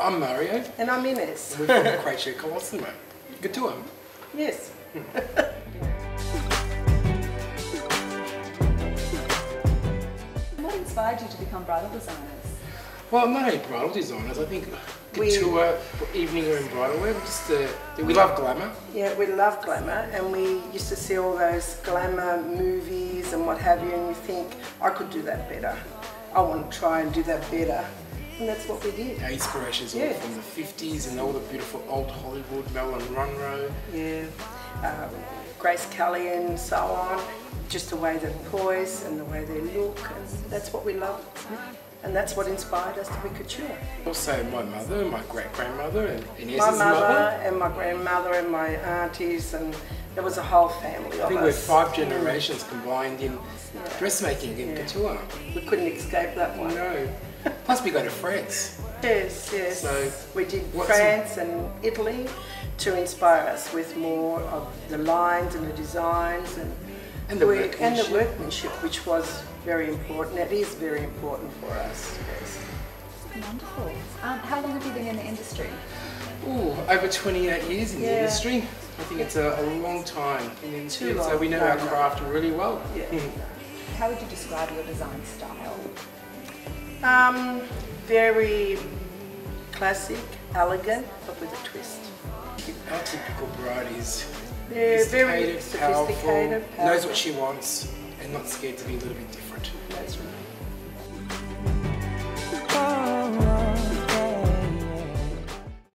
I'm Mario. And I'm Ines. We're from Crocé Colosimo. Good to him. Yes. What inspired you to become bridal designers? Well, I'm not only bridal designers, I think We- couture, evening wear and bridal wear. Just uh, we love glamour. Yeah, we love glamour and we used to see all those glamour movies and what have you and you think, I could do that better. I want to try and do that better. And that's what we did. Our inspirations all from the 50s and all the beautiful old Hollywood, Marilyn Monroe. Yeah. Um, Grace Kelly and so on. Just the way they poise and the way they look. And that's what we love. And that's what inspired us to be couture. Also, my mother, my great grandmother, and Ines's My mother mother. and my grandmother and my aunties and there was a whole family I think we're five generations combined in dressmaking and Yeah. couture. We couldn't escape that one. No. Plus, we go to France. Yes, yes. So, we did what's France and Italy to inspire us with more of the lines and the designs and, And the we- and workmanship. the workmanship, which was very important. It is very important for us. Yes. Wonderful. Um, how long have you been in the industry? Ooh, over 28 years in the industry. I think it's a, a long time in the industry, Too so we know No, our no. craft really well. Yeah. How would you describe your design style? Um, very classic, elegant, but with a twist. Our typical bride is They're very sophisticated, powerful, sophisticated, knows what she wants, and not scared to be a little bit different. That's right.